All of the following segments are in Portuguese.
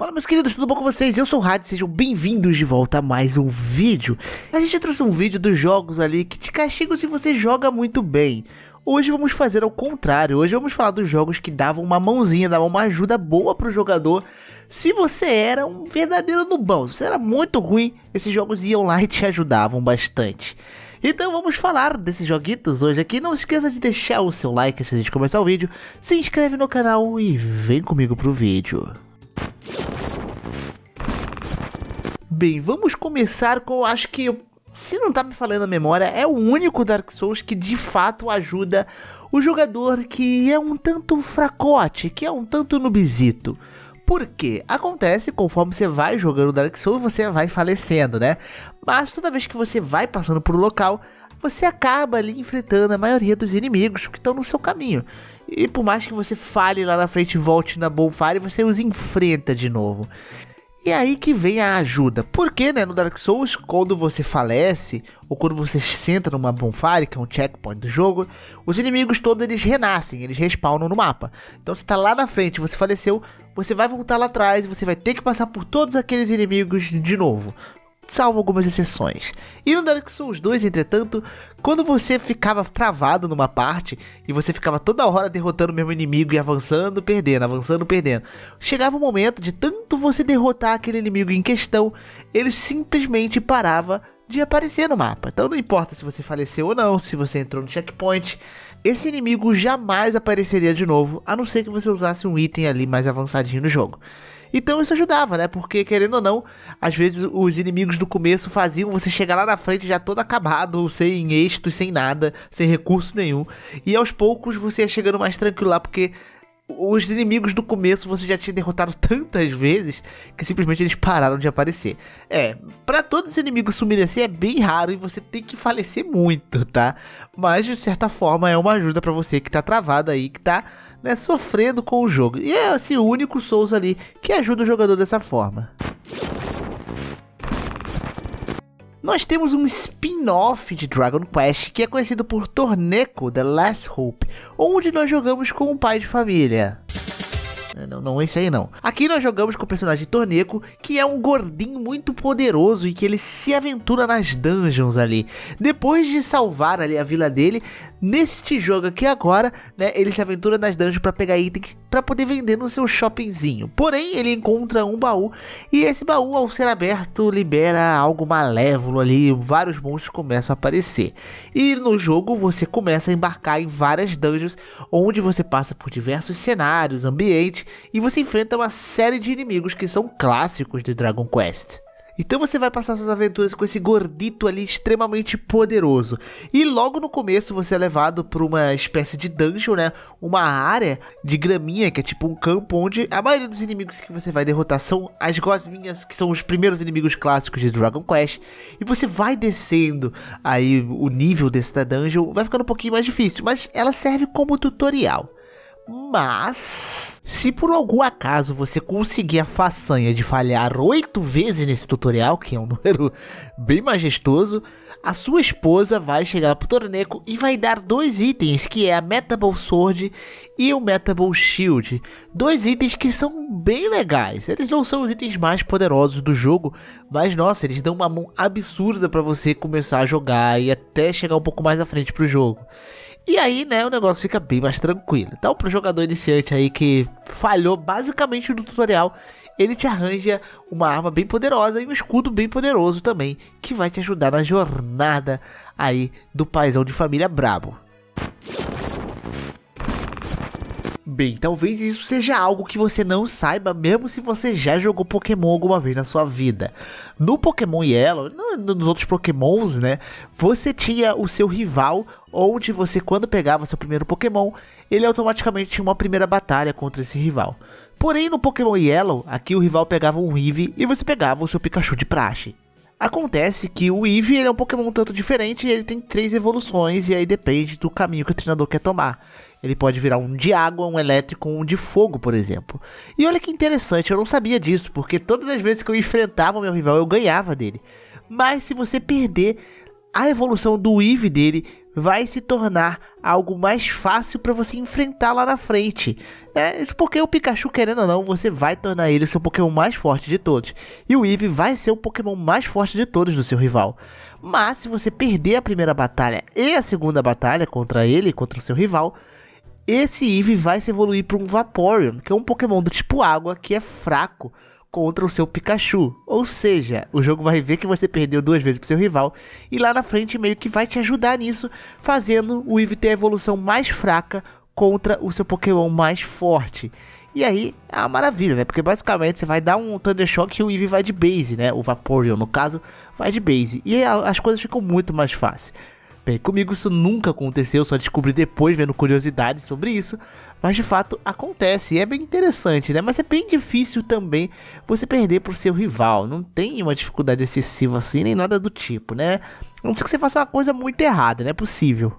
Fala meus queridos, tudo bom com vocês? Eu sou o Rad, sejam bem-vindos de volta a mais um vídeo. A gente trouxe um vídeo dos jogos ali que te castigam se você joga muito bem. Hoje vamos fazer ao contrário, hoje vamos falar dos jogos que davam uma mãozinha, davam uma ajuda boa pro jogador. Se você era um verdadeiro nubão, se você era muito ruim, esses jogos iam lá e te ajudavam bastante. Então vamos falar desses joguitos hoje aqui. Não esqueça de deixar o seu like antes de começar o vídeo, se inscreve no canal e vem comigo pro vídeo. Bem, vamos começar com, acho que, se não tá me falando a memória, é o único Dark Souls que de fato ajuda o jogador que é um tanto fracote, que é um tanto nubizito. Por quê? Acontece conforme você vai jogando Dark Souls, você vai falecendo, né? Mas toda vez que você vai passando por um local, você acaba ali enfrentando a maioria dos inimigos que estão no seu caminho. E por mais que você fale lá na frente e volte na bonfire, você os enfrenta de novo. E é aí que vem a ajuda. Porque, né, no Dark Souls, quando você falece, ou quando você senta numa bonfire, que é um checkpoint do jogo, os inimigos todos eles renascem, eles respawnam no mapa. Então você tá lá na frente, você faleceu, você vai voltar lá atrás, você vai ter que passar por todos aqueles inimigos de novo salvo algumas exceções. E no Dark Souls 2, entretanto, quando você ficava travado numa parte e você ficava toda hora derrotando o mesmo inimigo e avançando, perdendo, avançando, perdendo, chegava o momento de tanto você derrotar aquele inimigo em questão, ele simplesmente parava de aparecer no mapa. Então não importa se você faleceu ou não, se você entrou no checkpoint, esse inimigo jamais apareceria de novo, a não ser que você usasse um item ali mais avançadinho no jogo. Então isso ajudava, né? Porque, querendo ou não, às vezes os inimigos do começo faziam você chegar lá na frente já todo acabado, sem êxito, sem nada, sem recurso nenhum. E aos poucos você ia chegando mais tranquilo lá, porque os inimigos do começo você já tinha derrotado tantas vezes que simplesmente eles pararam de aparecer. É, para todos os inimigos sumirem assim é bem raro e você tem que falecer muito, tá? Mas de certa forma é uma ajuda para você que tá travado aí, que tá né, sofrendo com o jogo. E é assim, o único Souls ali que ajuda o jogador dessa forma. Nós temos um spin-off de Dragon Quest que é conhecido por Torneco The Last Hope, onde nós jogamos com um pai de família. É, não, não esse aí não. Aqui nós jogamos com o personagem Torneco, que é um gordinho muito poderoso e que ele se aventura nas dungeons ali. Depois de salvar ali a vila dele, neste jogo aqui agora, né, ele se aventura nas dungeons para pegar itens para poder vender no seu shoppingzinho. Porém, ele encontra um baú e esse baú, ao ser aberto, libera algo malévolo ali. Vários monstros começam a aparecer. E no jogo você começa a embarcar em várias dungeons, onde você passa por diversos cenários, ambientes e você enfrenta uma série de inimigos que são clássicos de Dragon Quest. Então você vai passar suas aventuras com esse gordito ali extremamente poderoso. E logo no começo você é levado para uma espécie de dungeon, né? Uma área de graminha, que é tipo um campo onde a maioria dos inimigos que você vai derrotar são as gosminhas, que são os primeiros inimigos clássicos de Dragon Quest. E você vai descendo aí o nível dessa dungeon, vai ficando um pouquinho mais difícil, mas ela serve como tutorial. Mas, se por algum acaso você conseguir a façanha de falhar oito vezes nesse tutorial, que é um número bem majestoso, a sua esposa vai chegar pro Torneco e vai dar dois itens, que é a Metable Sword e o Metable Shield. Dois itens que são bem legais. Eles não são os itens mais poderosos do jogo, mas nossa, eles dão uma mão absurda para você começar a jogar e até chegar um pouco mais à frente pro jogo. E aí, né, o negócio fica bem mais tranquilo. Então, pro jogador iniciante aí que falhou basicamente no tutorial, ele te arranja uma arma bem poderosa e um escudo bem poderoso também, que vai te ajudar na jornada aí do paizão de família brabo. Bem, talvez isso seja algo que você não saiba, mesmo se você já jogou Pokémon alguma vez na sua vida. No Pokémon Yellow, nos outros Pokémons, né? Você tinha o seu rival, onde você, quando pegava seu primeiro Pokémon, ele automaticamente tinha uma primeira batalha contra esse rival. Porém, no Pokémon Yellow, aqui o rival pegava um Eevee e você pegava o seu Pikachu de praxe. Acontece que o Eevee é um Pokémon um tanto diferente e ele tem três evoluções e aí depende do caminho que o treinador quer tomar. Ele pode virar um de água, um elétrico, um de fogo, por exemplo. E olha que interessante, eu não sabia disso, porque todas as vezes que eu enfrentava o meu rival, eu ganhava dele. Mas se você perder, a evolução do Eevee dele vai se tornar algo mais fácil para você enfrentar lá na frente. É, isso porque o Pikachu, querendo ou não, você vai tornar ele seu Pokémon mais forte de todos. E o Eevee vai ser o Pokémon mais forte de todos do seu rival. Mas se você perder a primeira batalha e a segunda batalha contra ele, contra o seu rival, esse Eevee vai se evoluir para um Vaporeon, que é um Pokémon do tipo água que é fraco contra o seu Pikachu. Ou seja, o jogo vai ver que você perdeu duas vezes pro seu rival e lá na frente meio que vai te ajudar nisso, fazendo o Eevee ter a evolução mais fraca contra o seu Pokémon mais forte. E aí é uma maravilha, né? Porque basicamente você vai dar um Thunder Shock e o Eevee vai de base, né? O Vaporeon, no caso, vai de base. E as coisas ficam muito mais fáceis. Bem, comigo isso nunca aconteceu, só descobri depois vendo curiosidades sobre isso, mas de fato acontece e é bem interessante, né? Mas é bem difícil também você perder pro seu rival, não tem uma dificuldade excessiva assim, nem nada do tipo, né? A não ser que você faça uma coisa muito errada, não é possível.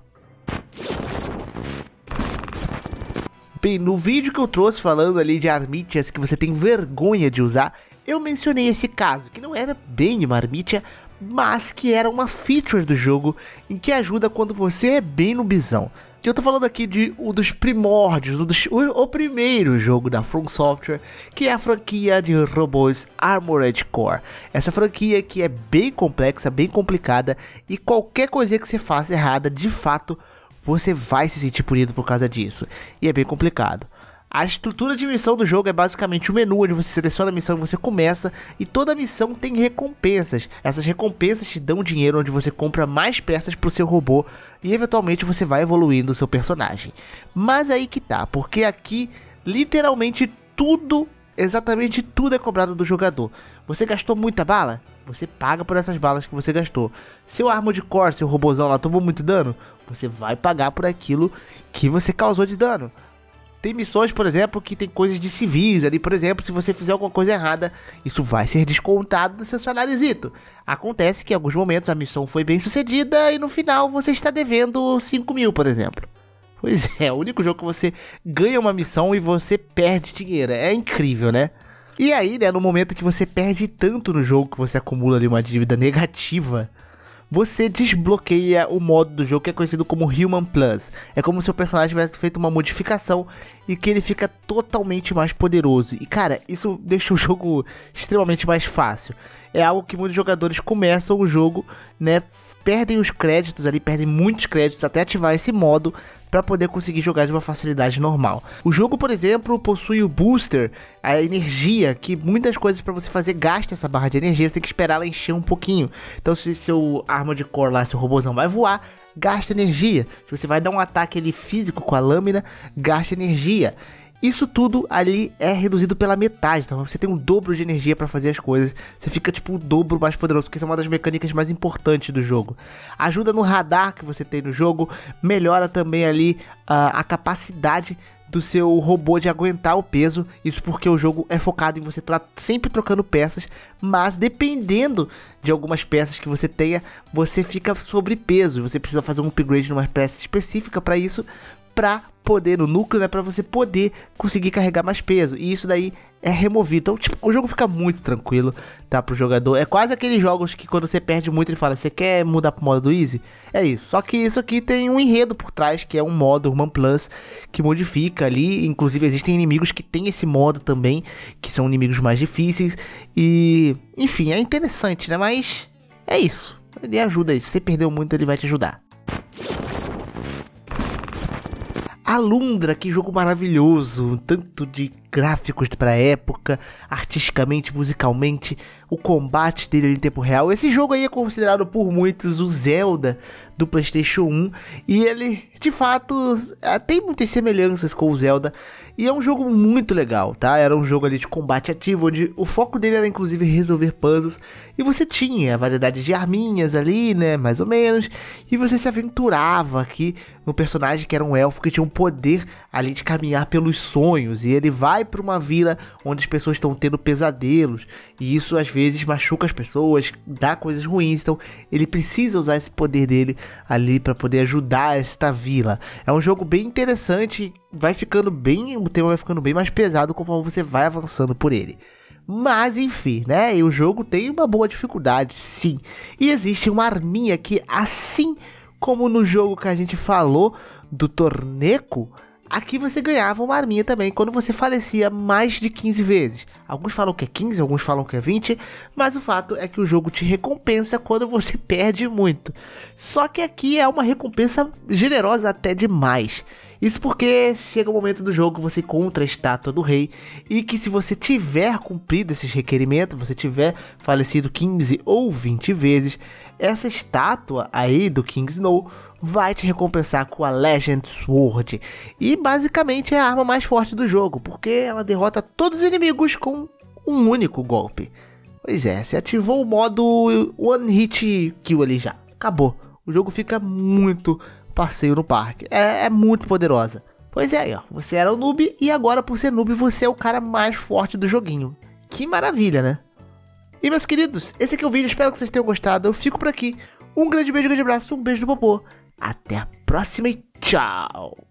Bem, no vídeo que eu trouxe falando ali de armítias que você tem vergonha de usar, eu mencionei esse caso, que não era bem uma armítia, mas que era uma feature do jogo em que ajuda quando você é bem no bisão. Eu tô falando aqui de um dos primórdios, um dos, o, o, primeiro jogo da From Software, que é a franquia de robôs Armored Core. Essa franquia que é bem complexa, bem complicada, e qualquer coisa que você faça errada, de fato, você vai se sentir punido por causa disso. E é bem complicado. A estrutura de missão do jogo é basicamente o um menu onde você seleciona a missão que você começa e toda missão tem recompensas. Essas recompensas te dão dinheiro onde você compra mais peças para o seu robô e eventualmente você vai evoluindo o seu personagem. Mas aí que tá, porque aqui literalmente tudo, exatamente tudo é cobrado do jogador. Você gastou muita bala? Você paga por essas balas que você gastou. Seu arma de core, seu robôzão lá tomou muito dano? Você vai pagar por aquilo que você causou de dano. Tem missões, por exemplo, que tem coisas de civis ali, por exemplo, se você fizer alguma coisa errada, isso vai ser descontado do seu salariozito. Acontece que em alguns momentos a missão foi bem sucedida e no final você está devendo 5 mil, por exemplo. Pois é, é o único jogo que você ganha uma missão e você perde dinheiro. É incrível, né? E aí, né, no momento que você perde tanto no jogo que você acumula ali uma dívida negativa, você desbloqueia o modo do jogo que é conhecido como Human Plus. É como se o personagem tivesse feito uma modificação e que ele fica totalmente mais poderoso. E cara, isso deixa o jogo extremamente mais fácil. É algo que muitos jogadores começam o jogo, né, perdem os créditos ali, perdem muitos créditos até ativar esse modo para poder conseguir jogar de uma facilidade normal. O jogo, por exemplo, possui o booster, a energia, que muitas coisas para você fazer gasta essa barra de energia, você tem que esperar ela encher um pouquinho. Então, se seu arma de core lá, seu robôzão vai voar, gasta energia. Se você vai dar um ataque ali físico com a lâmina, gasta energia. Isso tudo ali é reduzido pela metade, então você tem um dobro de energia para fazer as coisas. Você fica tipo o dobro mais poderoso, porque isso é uma das mecânicas mais importantes do jogo. Ajuda no radar que você tem no jogo, melhora também ali uh, a capacidade do seu robô de aguentar o peso. Isso porque o jogo é focado em você estar tá sempre trocando peças, mas dependendo de algumas peças que você tenha, você fica sobrepeso. Você precisa fazer um upgrade numa peça específica para isso, para poder, no núcleo, né, para você poder conseguir carregar mais peso. E isso daí é removido. Então, tipo, o jogo fica muito tranquilo, tá, pro jogador. É quase aqueles jogos que quando você perde muito, ele fala, você quer mudar pro modo do Easy? É isso. Só que isso aqui tem um enredo por trás, que é um modo Human Plus, que modifica ali. Inclusive, existem inimigos que tem esse modo também, que são inimigos mais difíceis. E, enfim, é interessante, né? Mas é isso. Ele ajuda aí. Se você perdeu muito, ele vai te ajudar. Alundra, que jogo maravilhoso, tanto de gráficos para época, artisticamente, musicalmente, o combate dele em tempo real. Esse jogo aí é considerado por muitos o Zelda do PlayStation 1 e ele, de fato, é, tem muitas semelhanças com o Zelda e é um jogo muito legal, tá? Era um jogo ali de combate ativo onde o foco dele era inclusive resolver puzzles e você tinha a variedade de arminhas ali, né, mais ou menos, e você se aventurava aqui no personagem que era um elfo que tinha um poder ali de caminhar pelos sonhos e ele vai para uma vila onde as pessoas estão tendo pesadelos e isso às vezes vezes machuca as pessoas, dá coisas ruins, então ele precisa usar esse poder dele ali para poder ajudar esta vila. É um jogo bem interessante, vai ficando bem, o tema vai ficando bem mais pesado conforme você vai avançando por ele. Mas enfim, né? E o jogo tem uma boa dificuldade, sim. E existe uma arminha que, assim como no jogo que a gente falou do Torneco, aqui você ganhava uma arminha também quando você falecia mais de 15 vezes. Alguns falam que é 15, alguns falam que é 20, mas o fato é que o jogo te recompensa quando você perde muito. Só que aqui é uma recompensa generosa até demais. Isso porque chega o momento do jogo que você encontra a estátua do rei e que se você tiver cumprido esses requerimentos, você tiver falecido 15 ou 20 vezes, essa estátua aí do King Snow vai te recompensar com a Legend Sword. E basicamente é a arma mais forte do jogo, porque ela derrota todos os inimigos com um único golpe. Pois é, você ativou o modo One Hit Kill ali já. Acabou. O jogo fica muito passeio no parque. É, é muito poderosa. Pois é, ó. Você era o noob e agora, por ser noob, você é o cara mais forte do joguinho. Que maravilha, né? E meus queridos, esse aqui é o vídeo. Espero que vocês tenham gostado. Eu fico por aqui. Um grande beijo, um grande abraço, um beijo do popô. Até a próxima e tchau!